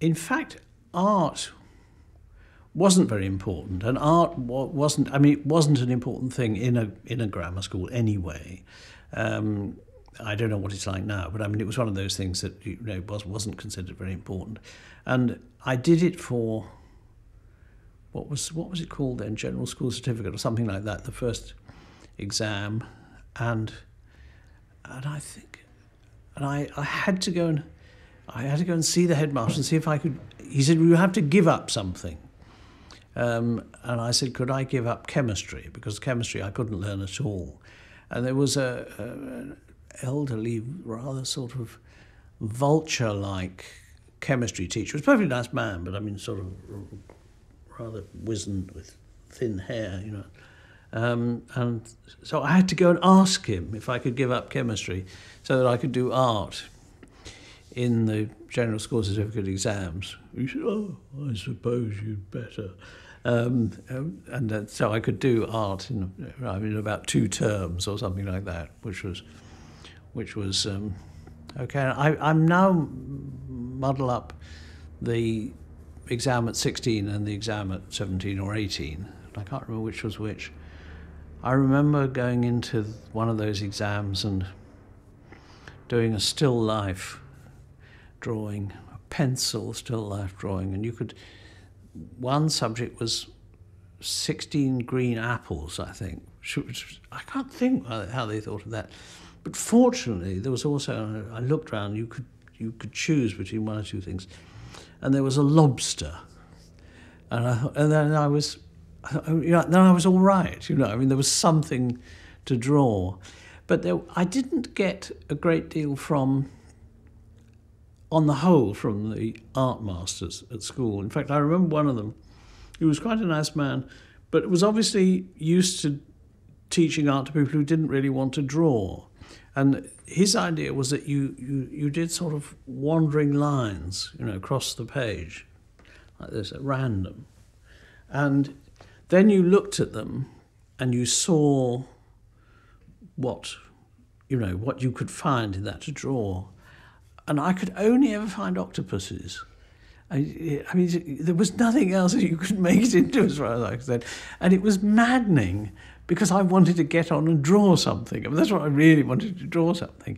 in fact, art wasn't very important, and art wasn't. I mean, it wasn't an important thing in a in a grammar school anyway. Um, I don't know what it's like now, but I mean, it was one of those things that you know was wasn't considered very important, and I did it for. What was what was it called then? General School Certificate or something like that. The first exam, and and I think, and I I had to go and I had to go and see the headmaster and see if I could. He said, "You have to give up something." Um, and I said, "Could I give up chemistry? Because chemistry I couldn't learn at all." And there was a, a an elderly, rather sort of vulture-like chemistry teacher. He was a perfectly nice man, but I mean, sort of rather wizened with thin hair, you know. Um, and so I had to go and ask him if I could give up chemistry so that I could do art in the General School Certificate exams. He said, oh, I suppose you'd better. Um, and uh, so I could do art in, I mean, about two terms or something like that, which was, which was um, okay. I, I'm now muddle up the exam at 16 and the exam at 17 or 18. I can't remember which was which. I remember going into one of those exams and doing a still life drawing, pencil still life drawing, and you could. One subject was 16 green apples, I think. I can't think how they thought of that. But fortunately, there was also, I looked around, you could, you could choose between one or two things. And there was a lobster. And, I, and then I was, you know, oh, then I was all right, you know. I mean, there was something to draw. But there, I didn't get a great deal from on the whole, from the art masters at school. In fact, I remember one of them, he was quite a nice man, but was obviously used to teaching art to people who didn't really want to draw. And his idea was that you, you, you did sort of wandering lines, you know, across the page, like this, at random. And then you looked at them and you saw what, you know, what you could find in that to draw and I could only ever find octopuses. I, I, mean, there was nothing else that you could make it into, as far as I said. And it was maddening because I wanted to get on and draw something. I mean, that's what I really wanted to draw something.